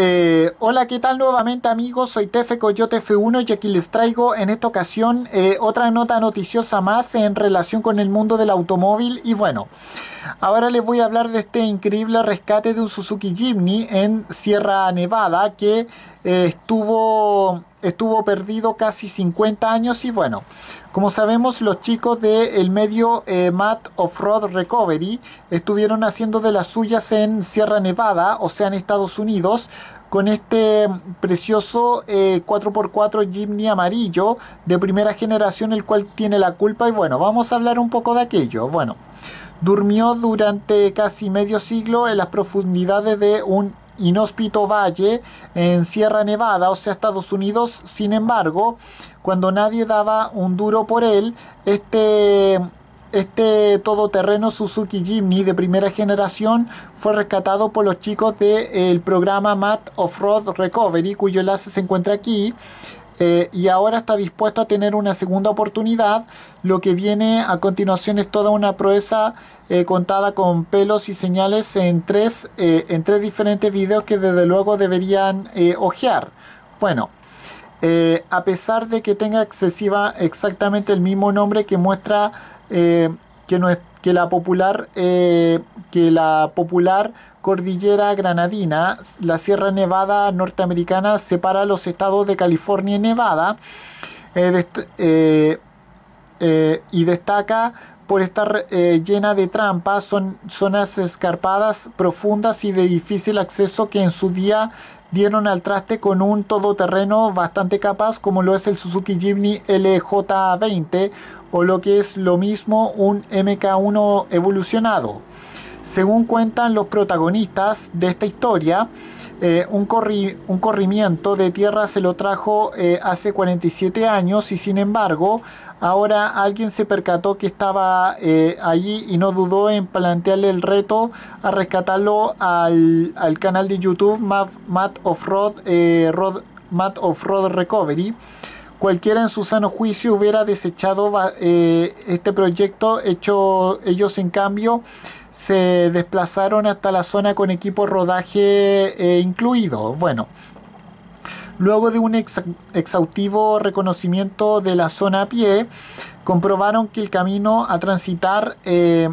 Eh, hola, ¿qué tal nuevamente amigos? Soy Tefe Coyote F1 y aquí les traigo en esta ocasión eh, otra nota noticiosa más en relación con el mundo del automóvil y bueno, ahora les voy a hablar de este increíble rescate de un Suzuki Jimny en Sierra Nevada que eh, estuvo, estuvo perdido casi 50 años y bueno, como sabemos los chicos del medio Matt Off-Road Recovery estuvieron haciendo de las suyas en Sierra Nevada, o sea en Estados Unidos, con este precioso 4x4 eh, Jimny amarillo de primera generación, el cual tiene la culpa. Y bueno, vamos a hablar un poco de aquello. Bueno, durmió durante casi medio siglo en las profundidades de un inhóspito valle en Sierra Nevada, o sea, Estados Unidos. Sin embargo, cuando nadie daba un duro por él, este este todoterreno Suzuki Jimny de primera generación fue rescatado por los chicos del programa MAT Off-Road Recovery, cuyo enlace se encuentra aquí. Eh, y ahora está dispuesto a tener una segunda oportunidad. Lo que viene a continuación es toda una proeza eh, contada con pelos y señales en tres, eh, en tres diferentes videos que desde luego deberían ojear. Bueno, a pesar de que tenga excesiva exactamente el mismo nombre que muestra que, no es, que, la popular, que la popular cordillera granadina, la Sierra Nevada norteamericana, separa los estados de California y Nevada eh, y destaca por estar llena de trampas, son zonas escarpadas, profundas y de difícil acceso que en su día dieron al traste con un todoterreno bastante capaz como lo es el Suzuki Jimny LJ20 o lo que es lo mismo un MK1 evolucionado. Según cuentan los protagonistas de esta historia, eh, un, corrimiento de tierra se lo trajo eh, hace 47 años y sin embargo ahora alguien se percató que estaba eh, allí y no dudó en plantearle el reto a rescatarlo al, canal de YouTube Matt Off-Road Off -Road Recovery. Cualquiera en su sano juicio hubiera desechado este proyecto, hecho ellos en cambio se desplazaron hasta la zona con equipo rodaje eh, incluido. Bueno, luego de un exhaustivo reconocimiento de la zona a pie, comprobaron que el camino a transitar eh,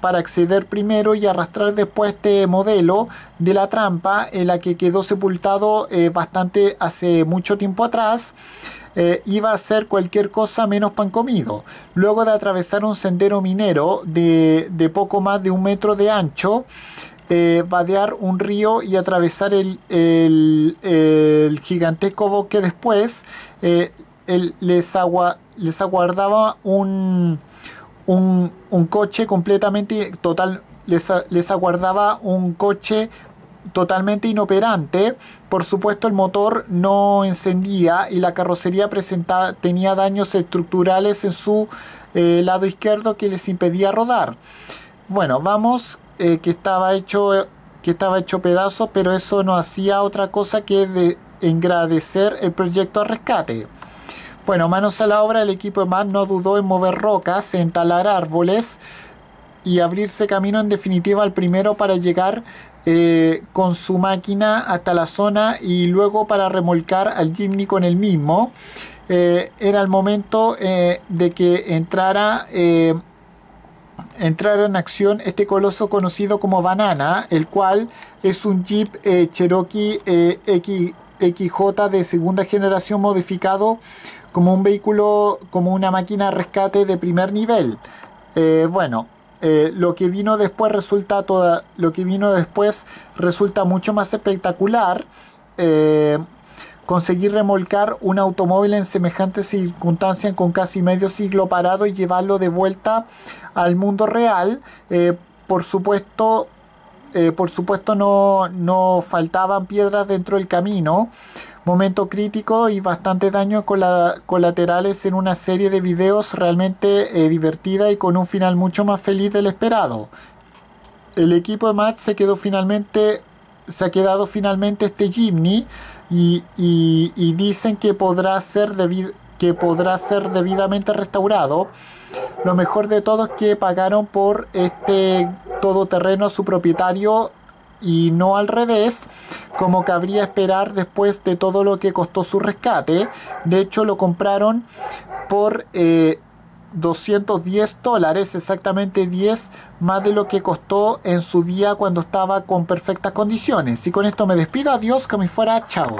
para acceder primero y arrastrar después este modelo de la trampa en la que quedó sepultado bastante hace mucho tiempo atrás eh, iba a ser cualquier cosa menos pan comido. Luego de atravesar un sendero minero de, poco más de un metro de ancho, eh, vadear un río y atravesar el, gigantesco bosque después, eh, les, les aguardaba un, un, coche completamente total, les, les aguardaba un coche totalmente inoperante. Por supuesto el motor no encendía y la carrocería presentaba, tenía daños estructurales en su eh, lado izquierdo que les impedía rodar. Bueno, vamos, eh, que estaba hecho que estaba hecho pedazos, pero eso no hacía otra cosa que de engrandecer el proyecto a rescate. Bueno, manos a la obra, el equipo de MAN no dudó en mover rocas, en talar árboles y abrirse camino en definitiva al primero para llegar eh, con su máquina hasta la zona y luego para remolcar al Jimny con el mismo. Eh, era el momento eh, de que entrara, en acción este coloso conocido como Banana, el cual es un Jeep Cherokee X, XJ de segunda generación modificado como un vehículo, como una máquina rescate de primer nivel. bueno, eh, lo que vino después resulta lo que vino después resulta mucho más espectacular. Eh, conseguir remolcar un automóvil en semejantes circunstancias con casi medio siglo parado y llevarlo de vuelta al mundo real. Eh, por supuesto, por supuesto no, no faltaban piedras dentro del camino momento crítico y bastante daños colaterales en una serie de videos realmente eh, divertida y con un final mucho más feliz del esperado. El equipo de Matt se quedó finalmente se ha quedado finalmente este Jimny y, dicen que podrá ser que podrá ser debidamente restaurado. Lo mejor de todo es que pagaron por este todoterreno a su propietario y no al revés, como cabría esperar después de todo lo que costó su rescate. De hecho, lo compraron por 210 dólares, exactamente 10 más de lo que costó en su día cuando estaba con perfectas condiciones. Y con esto me despido, adiós, que me fuera, chao.